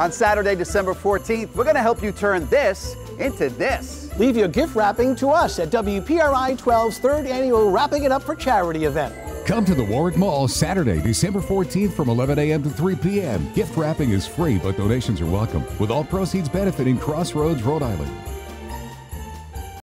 On Saturday, December 14th, we're going to help you turn this into this. Leave your gift wrapping to us at WPRI 12's third annual Wrapping It Up for Charity event. Come to the Warwick Mall Saturday, December 14th from 11 a.m. to 3 p.m. Gift wrapping is free, but donations are welcome, with all proceeds benefiting Crossroads, Rhode Island.